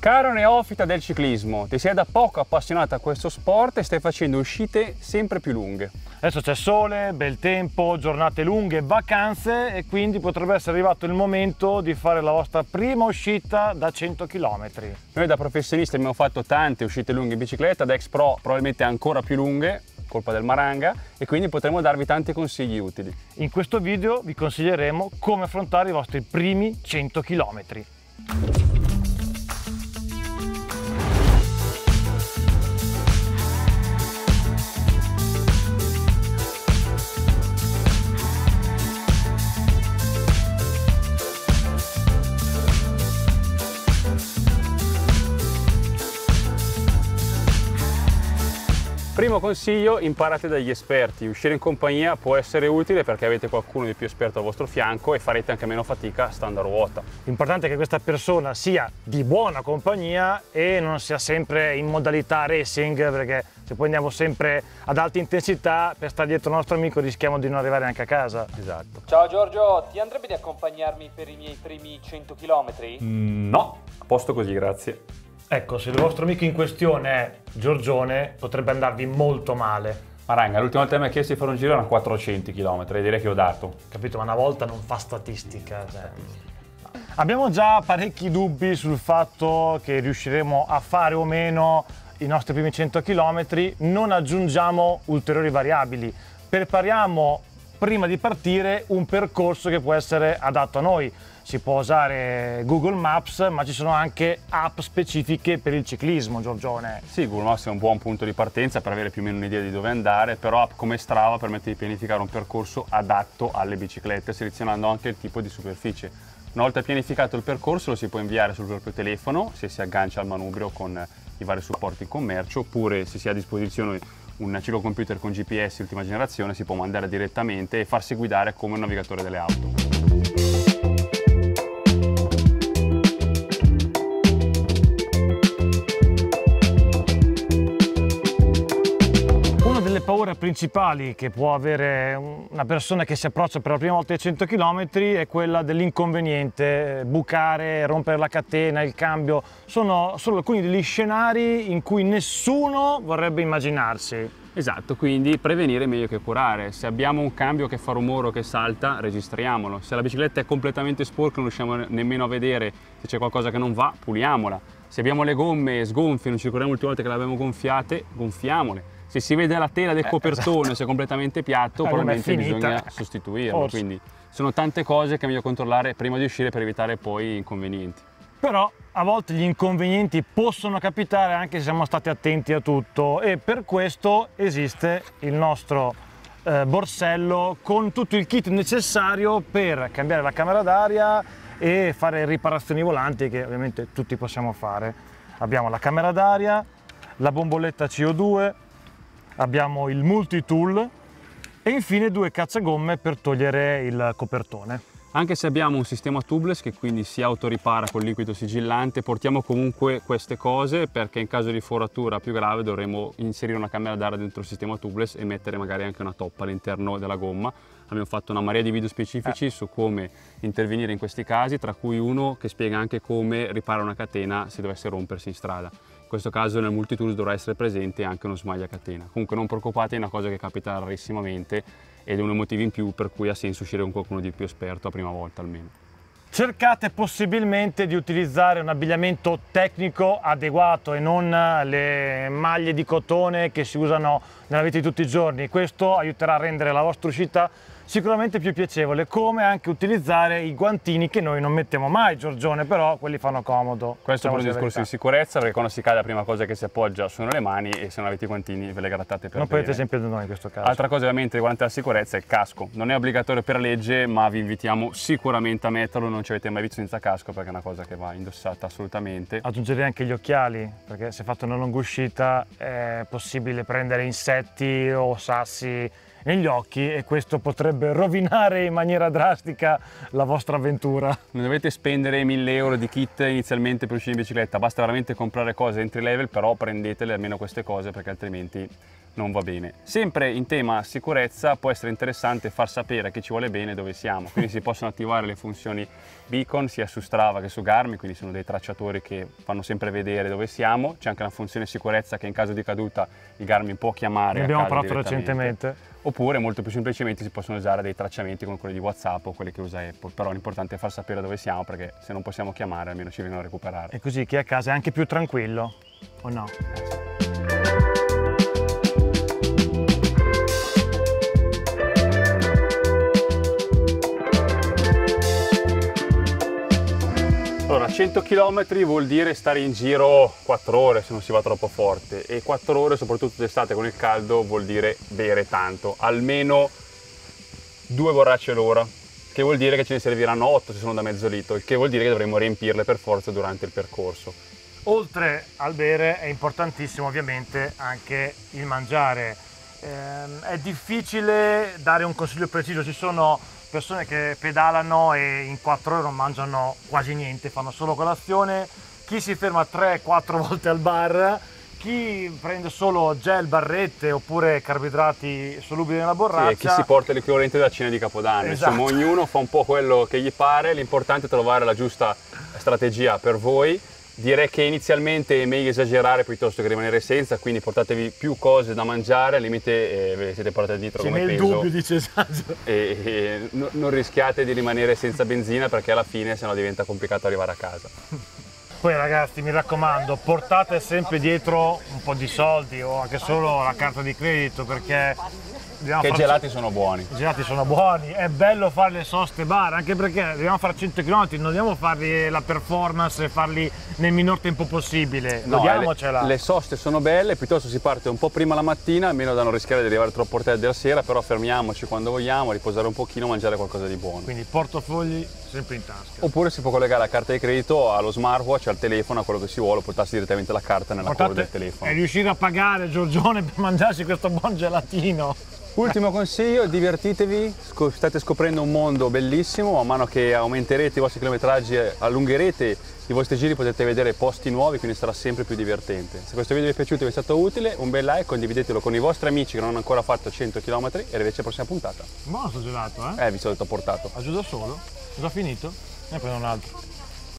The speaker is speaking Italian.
Caro neofita del ciclismo, ti sei da poco appassionato a questo sport e stai facendo uscite sempre più lunghe. Adesso c'è sole, bel tempo, giornate lunghe, vacanze e quindi potrebbe essere arrivato il momento di fare la vostra prima uscita da 100 km. Noi da professionisti abbiamo fatto tante uscite lunghe in bicicletta, da ex pro probabilmente ancora più lunghe, colpa del Maranga, e quindi potremo darvi tanti consigli utili. In questo video vi consiglieremo come affrontare i vostri primi 100 km. Primo consiglio, imparate dagli esperti. Uscire in compagnia può essere utile perché avete qualcuno di più esperto al vostro fianco e farete anche meno fatica stando a ruota. L'importante è che questa persona sia di buona compagnia e non sia sempre in modalità racing perché se poi andiamo sempre ad alta intensità per stare dietro il nostro amico rischiamo di non arrivare neanche a casa. Esatto. Ciao Giorgio, ti andrebbe di accompagnarmi per i miei primi 100 km? Mm, no, a posto così, grazie. Ecco, se il vostro amico in questione è Giorgione, potrebbe andarvi molto male. Maranga, l'ultima volta che mi ha chiesto di fare un giro erano 400 km, direi che ho dato. Capito? Ma una volta non fa statistica. Cioè. Abbiamo già parecchi dubbi sul fatto che riusciremo a fare o meno i nostri primi 100 km, non aggiungiamo ulteriori variabili. Prepariamo prima di partire un percorso che può essere adatto a noi si può usare Google Maps, ma ci sono anche app specifiche per il ciclismo, Giorgione. Sì, Google Maps è un buon punto di partenza per avere più o meno un'idea di dove andare, però app come Strava permette di pianificare un percorso adatto alle biciclette, selezionando anche il tipo di superficie. Una volta pianificato il percorso lo si può inviare sul proprio telefono se si aggancia al manubrio con i vari supporti in commercio oppure se si ha a disposizione un ciclocomputer con GPS ultima generazione si può mandare direttamente e farsi guidare come un navigatore delle auto. Delle paure principali che può avere una persona che si approccia per la prima volta ai 100 km è quella dell'inconveniente, bucare, rompere la catena, il cambio. Sono solo alcuni degli scenari in cui nessuno vorrebbe immaginarsi. Esatto, quindi prevenire è meglio che curare. Se abbiamo un cambio che fa rumore o che salta, registriamolo. Se la bicicletta è completamente sporca, non riusciamo nemmeno a vedere se c'è qualcosa che non va, puliamola. Se abbiamo le gomme sgonfie, non ci ricordiamo l'ultima volta che le abbiamo gonfiate, gonfiamole se si vede la tela del eh, copertone esatto. se è completamente piatto, probabilmente bisogna sostituirlo. Forse. Quindi sono tante cose che è meglio controllare prima di uscire per evitare poi inconvenienti. Però a volte gli inconvenienti possono capitare anche se siamo stati attenti a tutto e per questo esiste il nostro eh, borsello con tutto il kit necessario per cambiare la camera d'aria e fare riparazioni volanti che ovviamente tutti possiamo fare. Abbiamo la camera d'aria, la bomboletta CO2, abbiamo il multi-tool e infine due cacciagomme per togliere il copertone. Anche se abbiamo un sistema tubeless che quindi si autoripara col liquido sigillante, portiamo comunque queste cose perché in caso di foratura più grave dovremo inserire una camera d'aria dentro il sistema tubeless e mettere magari anche una toppa all'interno della gomma. Abbiamo fatto una marea di video specifici eh. su come intervenire in questi casi, tra cui uno che spiega anche come riparare una catena se dovesse rompersi in strada questo caso nel multitool dovrà essere presente anche uno smaglia catena. Comunque non preoccupate, è una cosa che capita rarissimamente ed è uno motivo in più per cui ha senso uscire con qualcuno di più esperto la prima volta almeno. Cercate possibilmente di utilizzare un abbigliamento tecnico adeguato e non le maglie di cotone che si usano nella vita di tutti i giorni. Questo aiuterà a rendere la vostra uscita sicuramente più piacevole, come anche utilizzare i guantini che noi non mettiamo mai, Giorgione, però quelli fanno comodo. Questo è un discorso di sicurezza, perché quando si cade la prima cosa che si appoggia sono le mani e se non avete i guantini ve le grattate per Non prendete esempio di noi in questo caso. Altra cosa ovviamente riguardante la sicurezza è il casco. Non è obbligatorio per legge, ma vi invitiamo sicuramente a metterlo, non ci avete mai visto senza casco perché è una cosa che va indossata assolutamente. Aggiungerei anche gli occhiali, perché se fate una lunga uscita è possibile prendere insetti o sassi negli occhi e questo potrebbe rovinare in maniera drastica la vostra avventura. Non dovete spendere 1000 euro di kit inizialmente per uscire in bicicletta, basta veramente comprare cose entry level, però prendetele almeno queste cose perché altrimenti non va bene. Sempre in tema sicurezza può essere interessante far sapere a chi ci vuole bene dove siamo, quindi si possono attivare le funzioni beacon sia su Strava che su Garmin, quindi sono dei tracciatori che fanno sempre vedere dove siamo, c'è anche una funzione sicurezza che in caso di caduta il Garmin può chiamare. Ne abbiamo parlato recentemente. Oppure molto più semplicemente si possono usare dei tracciamenti come quelli di WhatsApp o quelli che usa Apple, però l'importante è far sapere dove siamo perché se non possiamo chiamare almeno ci vengono a recuperare. E così chi è a casa è anche più tranquillo, o no? 100 km vuol dire stare in giro 4 ore se non si va troppo forte e 4 ore, soprattutto d'estate con il caldo, vuol dire bere tanto, almeno due borracce l'ora, che vuol dire che ce ne serviranno 8 se sono da mezzo litro, il che vuol dire che dovremo riempirle per forza durante il percorso. Oltre al bere è importantissimo ovviamente anche il mangiare. Ehm, è difficile dare un consiglio preciso, ci sono persone che pedalano e in 4 ore non mangiano quasi niente, fanno solo colazione, chi si ferma 3-4 volte al bar, chi prende solo gel, barrette oppure carboidrati solubili nella Sì, borraccia. e chi si porta l'equivalente della cena di Capodanno, Esatto. insomma ognuno fa un po' quello che gli pare, l'importante è trovare la giusta strategia per voi. Direi che inizialmente è meglio esagerare piuttosto che rimanere senza, quindi portatevi più cose da mangiare, al limite eh, ve le siete portate dietro C'è come nel peso dubbio, dice esagero. e, e no- non rischiate di rimanere senza benzina perché alla fine sennò diventa complicato arrivare a casa. Poi ragazzi mi raccomando, portate sempre dietro un po' di soldi o anche solo la carta di credito perché Che i farci- gelati sono buoni. I gelati sono buoni, è bello fare le soste bar, anche perché dobbiamo fare 100 km, non dobbiamo farli la performance e farli nel minor tempo possibile, No, godiamocela. le, le soste sono belle, piuttosto si parte un po' prima la mattina, almeno da non rischiare di arrivare troppo tardi la sera, però fermiamoci quando vogliamo, riposare un pochino, mangiare qualcosa di buono. Quindi portafogli sempre in tasca. Oppure si può collegare la carta di credito allo smartwatch, al telefono, a quello che si vuole, portarsi direttamente la carta nella coda del telefono. è riuscire a pagare Giorgione per mangiarsi questo buon gelatino. Ultimo consiglio, divertitevi, state scoprendo un mondo bellissimo, man mano che aumenterete i vostri chilometraggi e allungherete i vostri giri potete vedere posti nuovi, quindi sarà sempre più divertente. Se questo video vi è piaciuto e vi è stato utile, un bel like, condividetelo con i vostri amici che non hanno ancora fatto 100 km e arrivederci alla prossima puntata. Buono sto gelato, eh? Eh, vi sono detto portato. Ha giù da solo? Ho già finito? Ne prendo un altro.